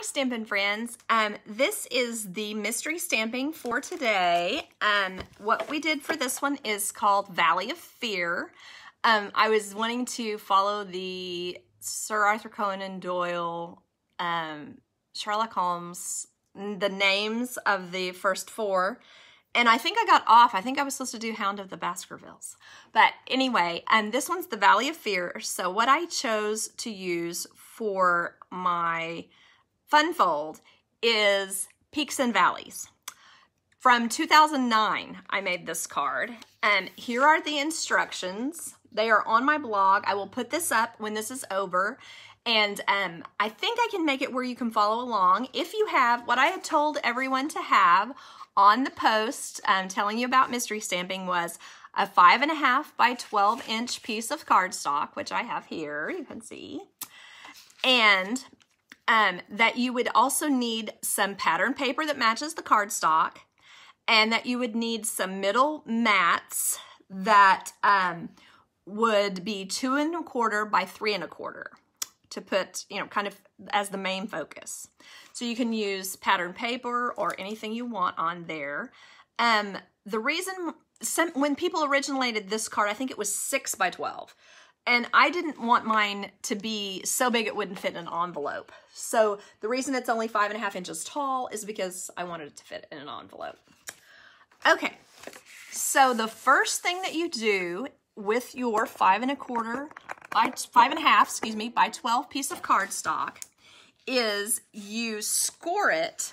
Hi, Stampin' Friends. Um, this is the mystery stamping for today. Um, what we did for this one is called Valley of Fear. Um, I was wanting to follow the Sir Arthur Conan Doyle, um, Sherlock Holmes, the names of the first four. And I think I got off. I think I was supposed to do Hound of the Baskervilles. But anyway, um, this one's the Valley of Fear. So what I chose to use for my fun fold is Peaks and Valleys. From 2009, I made this card. And here are the instructions. They are on my blog. I will put this up when this is over. And um, I think I can make it where you can follow along. If you have what I had told everyone to have on the post um, telling you about mystery stamping was a five and a half by 12 inch piece of cardstock, which I have here, you can see. And um, that you would also need some pattern paper that matches the cardstock and that you would need some middle mats that um, would be two and a quarter by three and a quarter to put, you know, kind of as the main focus. So you can use pattern paper or anything you want on there. Um, the reason, some, when people originated this card, I think it was six by 12. And I didn't want mine to be so big it wouldn't fit in an envelope. So the reason it's only five and a half inches tall is because I wanted it to fit in an envelope. Okay, so the first thing that you do with your five and a quarter by five and a half, excuse me, by 12 piece of cardstock is you score it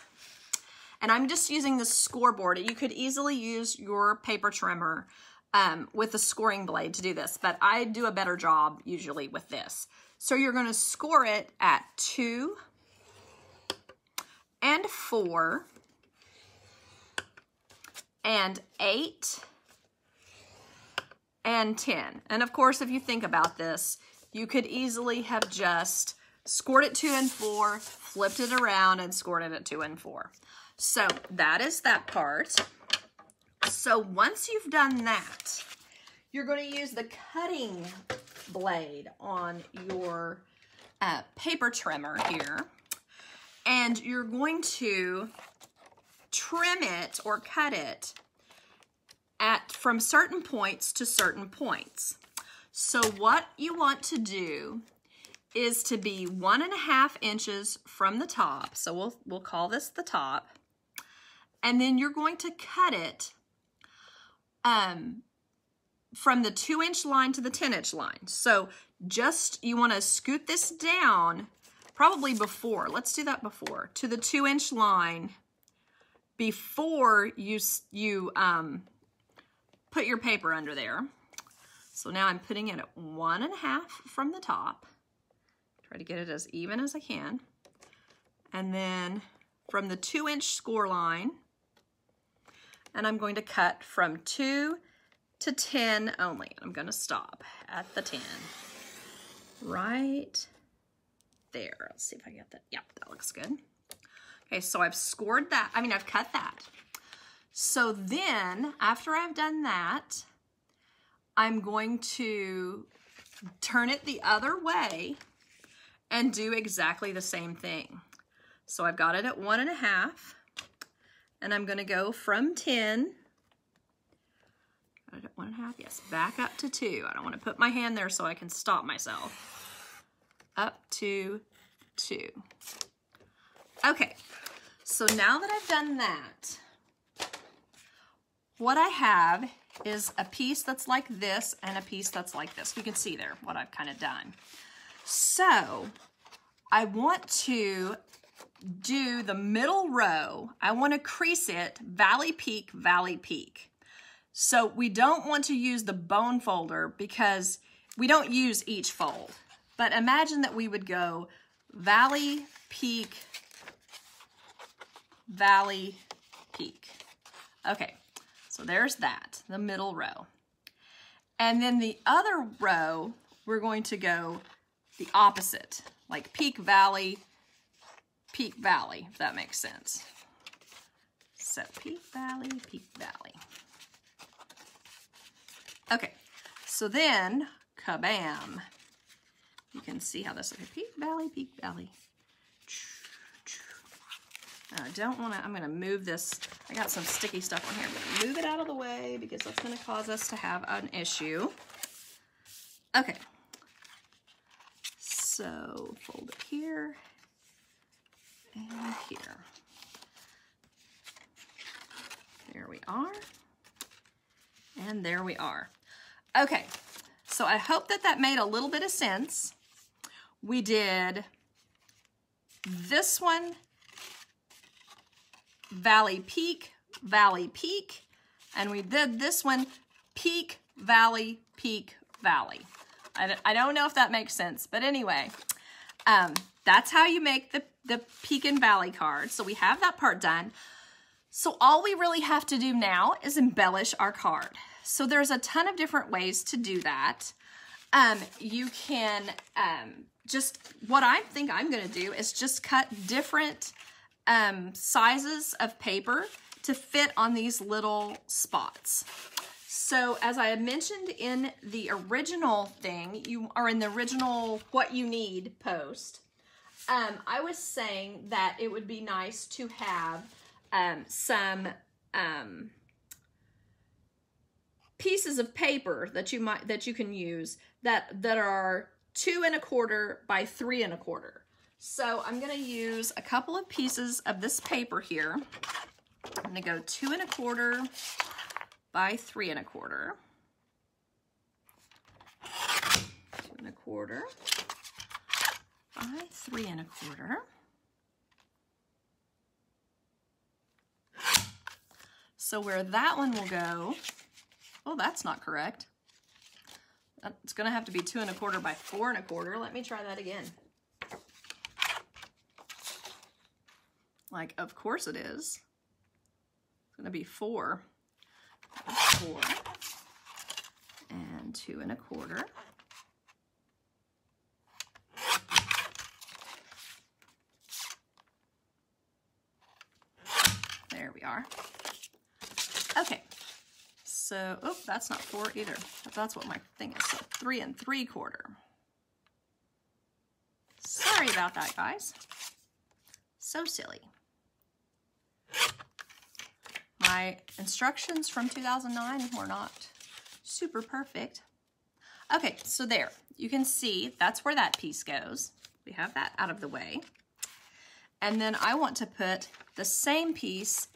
and I'm just using the scoreboard. You could easily use your paper trimmer um, with a scoring blade to do this, but I do a better job usually with this. So you're gonna score it at two and four and eight and 10. And of course, if you think about this, you could easily have just scored it two and four, flipped it around and scored it at two and four. So that is that part. So once you've done that, you're going to use the cutting blade on your uh, paper trimmer here. And you're going to trim it or cut it at from certain points to certain points. So what you want to do is to be one and a half inches from the top. So we'll, we'll call this the top. And then you're going to cut it um, from the two inch line to the 10 inch line. So just, you wanna scoot this down probably before, let's do that before, to the two inch line before you, you um, put your paper under there. So now I'm putting it at one and a half from the top. Try to get it as even as I can. And then from the two inch score line, and I'm going to cut from 2 to 10 only. I'm going to stop at the 10. Right there. Let's see if I get that. Yep, that looks good. Okay, so I've scored that. I mean, I've cut that. So then, after I've done that, I'm going to turn it the other way and do exactly the same thing. So I've got it at one and a half and I'm gonna go from 10, one and a half, yes, back up to two. I don't wanna put my hand there so I can stop myself. Up to two. Okay, so now that I've done that, what I have is a piece that's like this and a piece that's like this. You can see there what I've kind of done. So I want to do the middle row, I want to crease it valley peak, valley peak. So we don't want to use the bone folder because we don't use each fold. But imagine that we would go valley, peak, valley, peak. Okay, so there's that, the middle row. And then the other row, we're going to go the opposite, like peak, valley, Peak Valley, if that makes sense. So Peak Valley, Peak Valley. Okay, so then, kabam. You can see how this looks. Peak Valley, Peak Valley. I don't want to, I'm going to move this. I got some sticky stuff on here. I'm to move it out of the way because that's going to cause us to have an issue. Okay. So fold it here and here. There we are. And there we are. Okay, so I hope that that made a little bit of sense. We did this one, Valley Peak, Valley Peak, and we did this one, Peak, Valley, Peak, Valley. I, I don't know if that makes sense, but anyway, um, that's how you make the, the Peak and Valley card. So we have that part done. So all we really have to do now is embellish our card. So there's a ton of different ways to do that. Um, you can um, just, what I think I'm gonna do is just cut different um, sizes of paper to fit on these little spots. So as I mentioned in the original thing, you are in the original what you need post, um, I was saying that it would be nice to have um, some um, pieces of paper that you might that you can use that that are two and a quarter by three and a quarter. So I'm gonna use a couple of pieces of this paper here. I'm gonna go two and a quarter by three and a quarter. Two and a quarter by three and a quarter. So where that one will go, oh, that's not correct. It's gonna have to be two and a quarter by four and a quarter. Let me try that again. Like, of course it is. It's gonna be four four and two and a quarter. There we are. Okay, so, oh, that's not four either. That's what my thing is. So three and three quarter. Sorry about that, guys. So silly. My instructions from 2009 were not super perfect. Okay, so there, you can see that's where that piece goes. We have that out of the way. And then I want to put the same piece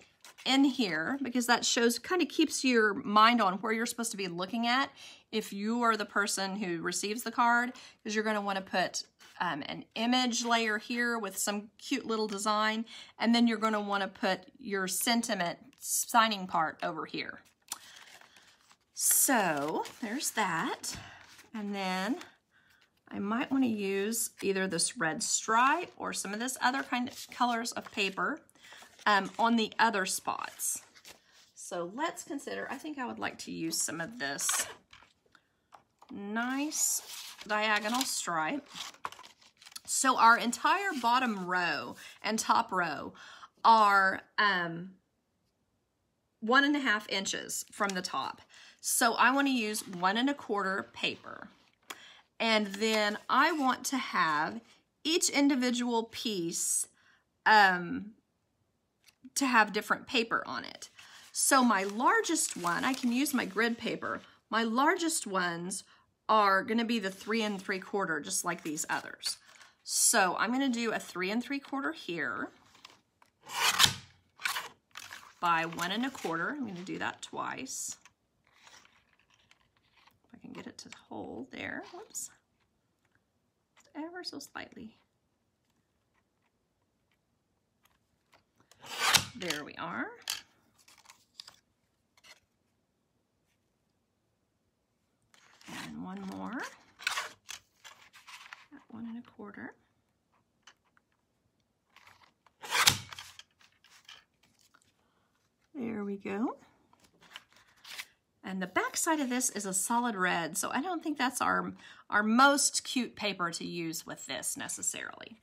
in here because that shows, kind of keeps your mind on where you're supposed to be looking at if you are the person who receives the card because you're going to want to put um, an image layer here with some cute little design and then you're going to want to put your sentiment signing part over here. So there's that. And then I might want to use either this red stripe or some of this other kind of colors of paper um, on the other spots. So let's consider, I think I would like to use some of this nice diagonal stripe. So our entire bottom row and top row are um, one and a half inches from the top. So I want to use one and a quarter paper. And then I want to have each individual piece um, to have different paper on it. So my largest one, I can use my grid paper. My largest ones are gonna be the three and three quarter, just like these others. So I'm gonna do a three and three quarter here by one and a quarter. I'm going to do that twice. Can get it to hold there. Whoops. Just ever so slightly. There we are. And one more at one and a quarter. There we go. And the back side of this is a solid red, so I don't think that's our, our most cute paper to use with this necessarily.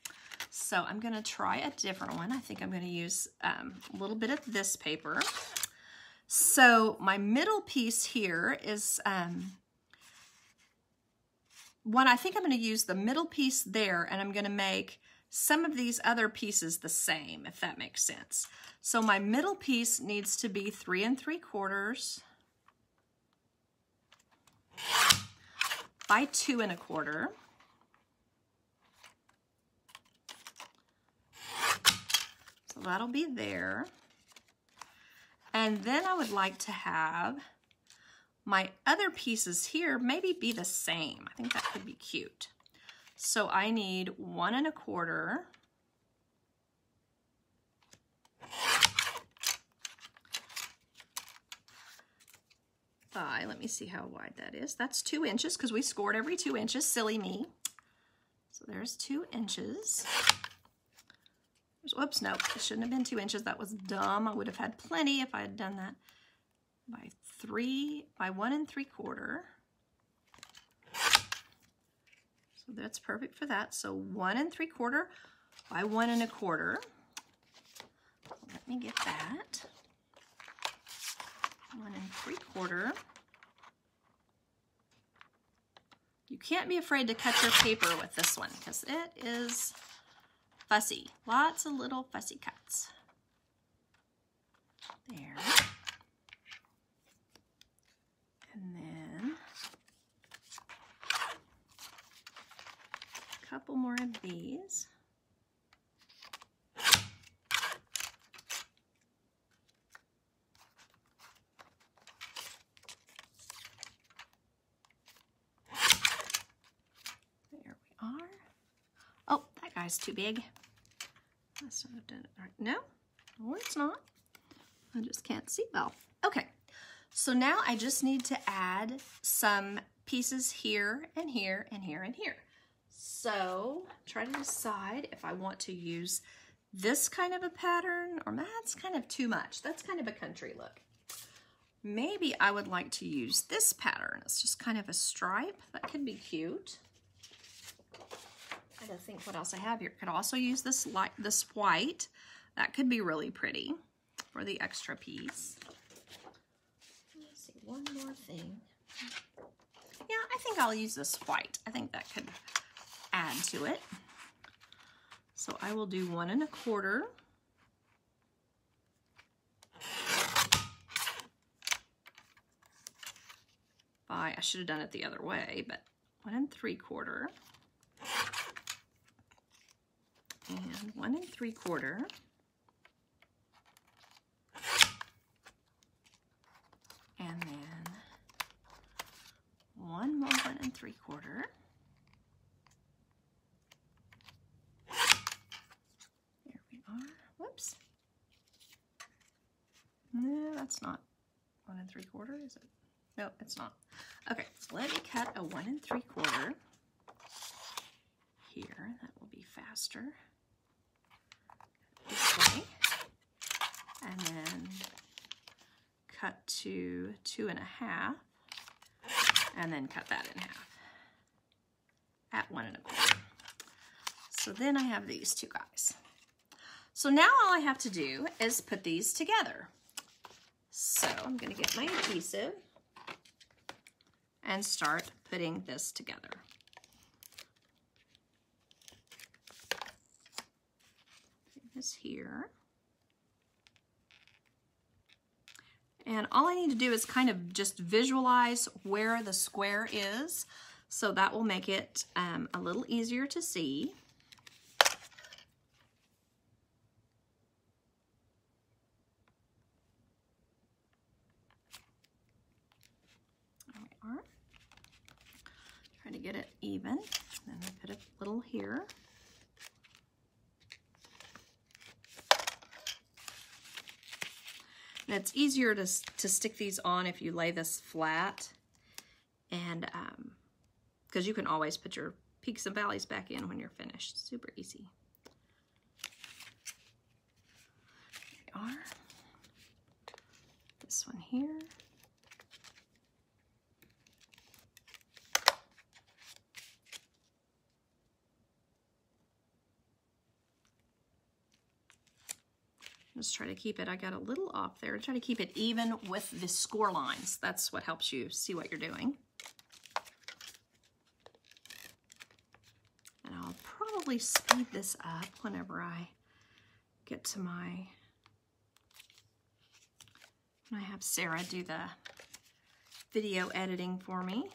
So I'm gonna try a different one. I think I'm gonna use um, a little bit of this paper. So my middle piece here is um, one, I think I'm gonna use the middle piece there and I'm gonna make some of these other pieces the same, if that makes sense. So my middle piece needs to be three and three quarters by two and a quarter. So that'll be there. And then I would like to have my other pieces here maybe be the same. I think that could be cute. So I need one and a quarter. By, let me see how wide that is. That's two inches because we scored every two inches, silly me. So there's two inches. Whoops, no, it shouldn't have been two inches. That was dumb. I would have had plenty if I had done that by three, by one and three quarter. So that's perfect for that. So one and three quarter by one and a quarter. Let me get that. One and three quarter. You can't be afraid to cut your paper with this one because it is fussy. Lots of little fussy cuts. There. And then a couple more of these. There we are. Oh, that guy's too big. Must have done it right. No, no, it's not. I just can't see well. Okay, so now I just need to add some pieces here and here and here and here. So try to decide if I want to use this kind of a pattern or that's kind of too much. That's kind of a country look. Maybe I would like to use this pattern. It's just kind of a stripe. That could be cute. I gotta think what else I have here. Could also use this light, this white. That could be really pretty for the extra piece. Let's see, one more thing. Yeah, I think I'll use this white. I think that could add to it. So I will do one and a quarter. By, I should have done it the other way, but one and three quarter. And one and three quarter. And then one more one and three quarter. There we are. Whoops. No, that's not one and three quarter, is it? No, it's not. Okay, so let me cut a one and three quarter here. That will be faster. This way. And then cut to two and a half, and then cut that in half at one and a quarter. So then I have these two guys. So now all I have to do is put these together. So I'm gonna get my adhesive and start putting this together. This here. And all I need to do is kind of just visualize where the square is. So that will make it um, a little easier to see. There we are. Try to get it even. Then I put a little here. And it's easier to, to stick these on if you lay this flat. And because um, you can always put your peaks and valleys back in when you're finished. Super easy. There are. This one here. Just try to keep it, I got a little off there. Try to keep it even with the score lines. That's what helps you see what you're doing. And I'll probably speed this up whenever I get to my, when I have Sarah do the video editing for me.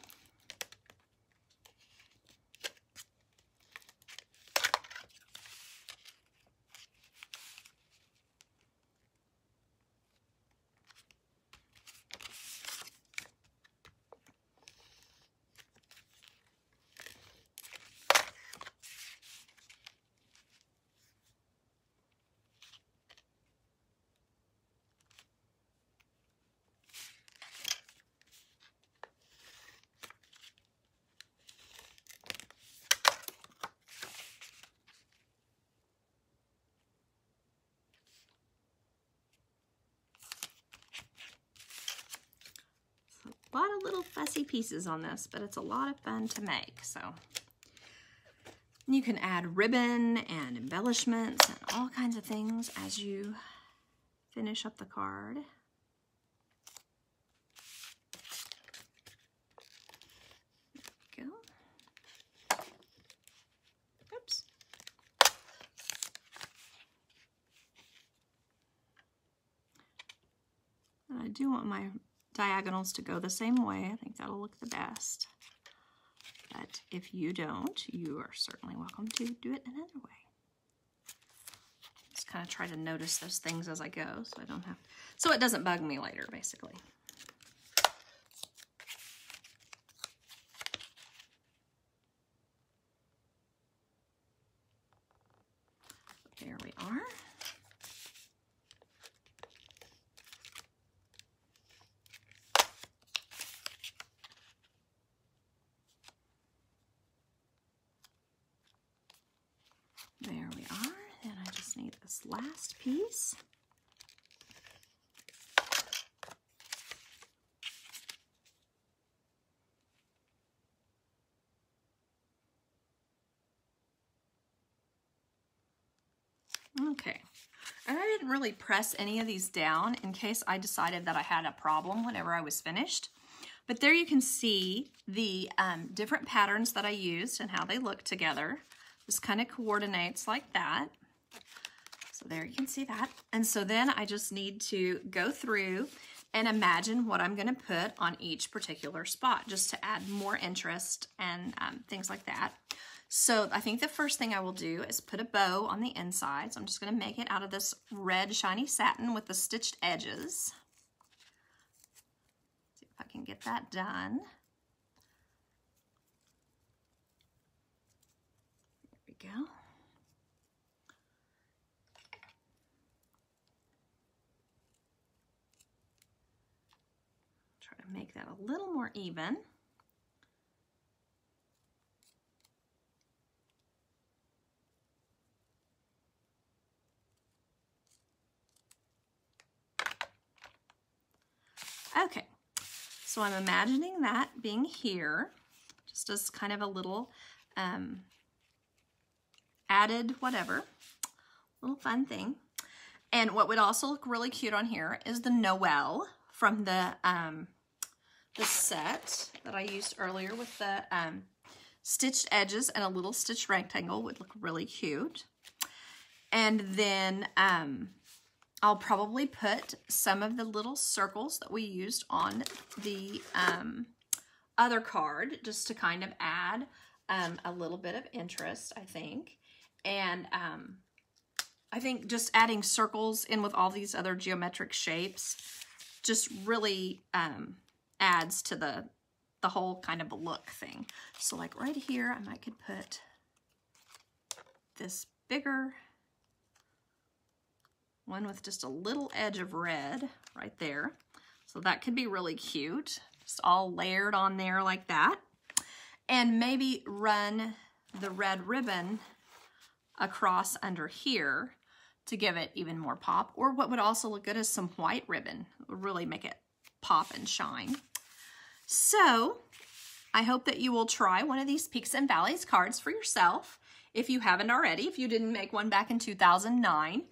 a fussy pieces on this, but it's a lot of fun to make. So you can add ribbon and embellishments and all kinds of things as you finish up the card. Go. Oops. And I do want my diagonals to go the same way. I think that'll look the best. But if you don't, you are certainly welcome to do it another way. Just kind of try to notice those things as I go so I don't have, so it doesn't bug me later, basically. There we are. There we are. Then I just need this last piece. Okay. And I didn't really press any of these down in case I decided that I had a problem whenever I was finished. But there you can see the um, different patterns that I used and how they look together. This kind of coordinates like that. So there you can see that. And so then I just need to go through and imagine what I'm gonna put on each particular spot just to add more interest and um, things like that. So I think the first thing I will do is put a bow on the inside. So I'm just gonna make it out of this red shiny satin with the stitched edges. See if I can get that done. There go. Try to make that a little more even. Okay, so I'm imagining that being here, just as kind of a little um, added whatever, little fun thing. And what would also look really cute on here is the Noel from the um, the set that I used earlier with the um, stitched edges and a little stitched rectangle would look really cute. And then um, I'll probably put some of the little circles that we used on the um, other card just to kind of add um, a little bit of interest, I think. And um, I think just adding circles in with all these other geometric shapes just really um, adds to the, the whole kind of look thing. So like right here, I might could put this bigger one with just a little edge of red right there. So that could be really cute, just all layered on there like that. And maybe run the red ribbon across under here to give it even more pop. Or what would also look good is some white ribbon. really make it pop and shine. So I hope that you will try one of these Peaks and Valleys cards for yourself if you haven't already, if you didn't make one back in 2009.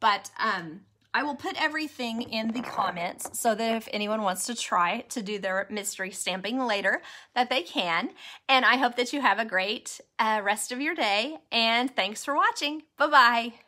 But um, I will put everything in the comments so that if anyone wants to try to do their mystery stamping later, that they can. And I hope that you have a great uh, rest of your day. And thanks for watching. Bye-bye.